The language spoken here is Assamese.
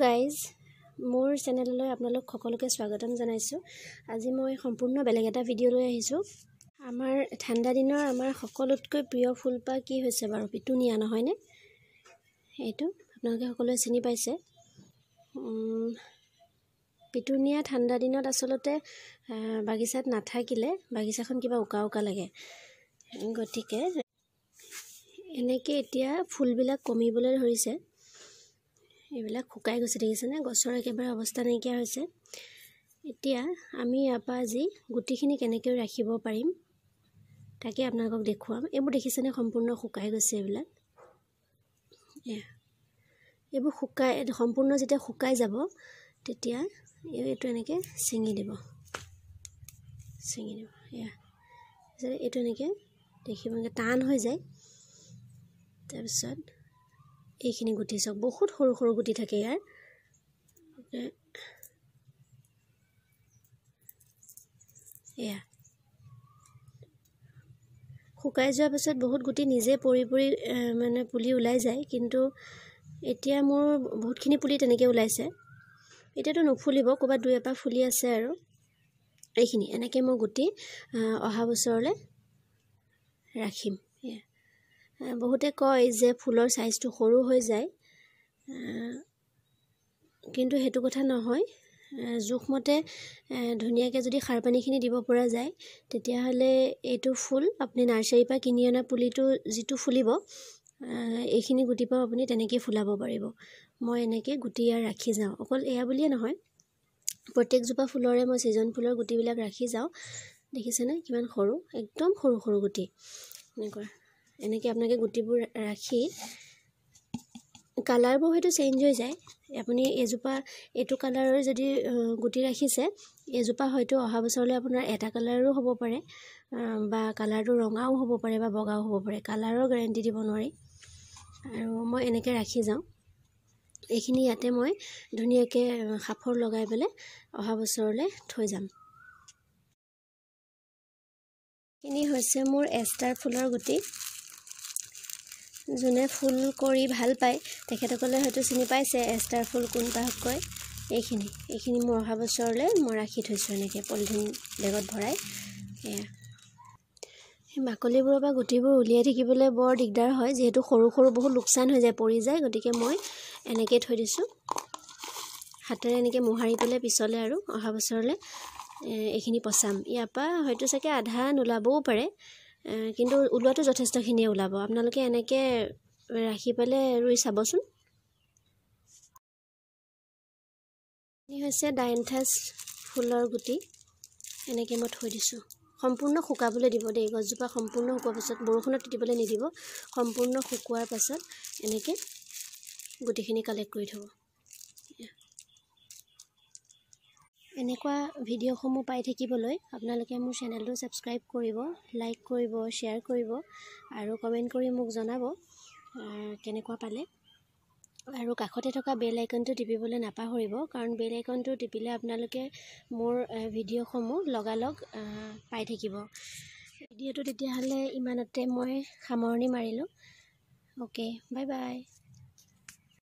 গাইজ মোৰ চেনেললৈ আপোনালোক সকলোকে স্বাগতম জনাইছোঁ। আজি মই সম্পূৰ্ণ বেলেগ এটা ভিডিঅ' লৈ আহিছোঁ। আমাৰ ঠাণ্ডা দিনৰ আমাৰ সকলোতকৈ প্ৰিয় ফুলপাহ কি হৈছে বাৰু? পিটুনিয়া নহয়নে? এইটো আপোনালোকে সকলোৱে চিনি পাইছে। পিটুনিয়া ঠাণ্ডা দিনত আচলতে বাগিচাত নাথাকিলে বাগিচাখন কিবা উকা উকা লাগে। গতিকে এনেকৈ এতিয়া ফুলবিলাক কমিবলৈ ধৰিছে। এইবিলাক শুকাই গৈছে দেখিছেনে? গছৰ একেবাৰে অৱস্থা নাইকিয়া হৈছে। এতিয়া আমি ইয়াৰ পৰা আজি গুটিখিনি কেনেকৈ ৰাখিব পাৰিম তাকে আপোনালোকক দেখুৱাম। এইবোৰ দেখিছেনে? সম্পূৰ্ণ শুকাই গৈছে এইবিলাক। এইবোৰ শুকাই সম্পূৰ্ণ যেতিয়া শুকাই যাব তেতিয়া এইটো এনেকৈ ছিঙি দিব। ছিঙি দিব এয়া। এইটো এনেকৈ দেখিব টান হৈ যায়। তাৰপিছত এইখিনি গুটি চাওক বহুত সৰু সৰু গুটি থাকে ইয়াৰ। এয়া। শুকাই যোৱাৰ পাছত বহুত গুটি নিজে পৰি পৰি মানে পুলি ওলাই যায় কিন্তু এতিয়া মোৰ বহুতখিনি পুলি তেনেকৈ ওলাইছে। এতিয়াতো নুফুলিব ক'ৰবাত দুই এপাহ ফুলি আছে আৰু। এইখিনি এনেকৈ মই গুটি অহা বছৰলৈ ৰাখিম। বহুতে কয় যে ফুলৰ ছাইজটো সৰু হৈ যায়। কিন্তু সেইটো কথা নহয়। জোখমতে ধুনীয়াকৈ যদি সাৰ পানীখিনি দিব পৰা যায় তেতিয়াহ'লে এইটো ফুল আপুনি নাৰ্চাৰীৰ পৰা কিনি অনা পুলিটো যিটো ফুলিব এইখিনি গুটিৰ পৰাও আপুনি তেনেকৈ ফুলাব পাৰিব। মই এনেকৈ গুটি ইয়াৰ ৰাখি যাওঁ। অকল এয়া বুলিয়ে নহয় প্ৰত্যেকজোপা ফুলৰে মই ছিজন ফুলৰ গুটিবিলাক ৰাখি যাওঁ। দেখিছেনে? কিমান সৰু একদম সৰু সৰু গুটি। এনেকুৱা। এনেকৈ আপোনালোকে গুটিবোৰ ৰাখি কালাৰবোৰ হয়তো চেঞ্জ হৈ যায়। আপুনি এজোপা এইটো কালাৰৰ যদি গুটি ৰাখিছে এজোপা হয়তো অহা বছৰলৈ আপোনাৰ এটা কালাৰো হ'ব পাৰে বা কালাৰটো ৰঙাও হ'ব পাৰে বা বগাও হ'ব পাৰে কালাৰৰ গেৰেণ্টি দিব নোৱাৰি। আৰু মই এনেকৈ ৰাখি যাওঁ। এইখিনি ইয়াতে মই ধুনীয়াকৈ সাফৰ লগাই পেলাই অহা বছৰলৈ থৈ যাম। এইখিনি হৈছে মোৰ এষ্টাৰ ফুলৰ গুটি। যোনে ফুল কৰি ভাল পায় তেখেতসকলে হয়তো চিনি পাইছে এষ্টাৰ ফুল কোনপাহক কয়। এইখিনি এইখিনি মোৰ অহা বছৰলৈ মই ৰাখি থৈছোঁ এনেকৈ পলিথিন বেগত ভৰাই। এয়া। সেই বাকলিবোৰৰ পৰা গুটিবোৰ উলিয়াই থাকিবলৈ বৰ দিগদাৰ হয় যিহেতু সৰু সৰু বহুত লোকচান হৈ যায় পৰি যায় গতিকে মই এনেকৈ থৈ দিছোঁ। হাতেৰে এনেকৈ মোহাৰি পেলাই পিছলৈ আৰু অহা বছৰলৈ এইখিনি পচাম। ইয়াৰ পৰা হয়তো চাগে আধা নোলাবও পাৰে। কিন্তু ওলোৱাটো যথেষ্টখিনিয়ে ওলাব। আপোনালোকে এনেকৈ ৰাখি পেলাই ৰুই চাবচোন। হৈছে ডাইনথাছ ফুলৰ গুটি। এনেকৈ মই থৈ দিছোঁ। সম্পূৰ্ণ শুকাবলৈ দিব দেই। গছজোপা সম্পূৰ্ণ শুকোৱাৰ পাছত বৰষুণত তিতিবলৈ নিদিব। সম্পূৰ্ণ শুকোৱাৰ পাছত এনেকৈ গুটিখিনি কালেক্ট কৰি থ'ব। এনেকুৱা ভিডিঅ'সমূহ পাই থাকিবলৈ আপোনালোকে মোৰ চেনেলটো ছাবস্ক্ৰাইব কৰিব লাইক কৰিব শ্বেয়াৰ কৰিব আৰু কমেণ্ট কৰি মোক জনাব কেনেকুৱা পালে। আৰু কাষতে থকা বেল আইকনটো টিপিবলৈ নাপাহৰিব কাৰণ বেল আইকনটো টিপিলে আপোনালোকে মোৰ ভিডিঅ'সমূহ লগালগ পাই থাকিব। ভিডিঅ'টো তেতিয়াহ'লে ইমানতে মই সামৰণি মাৰিলোঁ। Okay bye bye.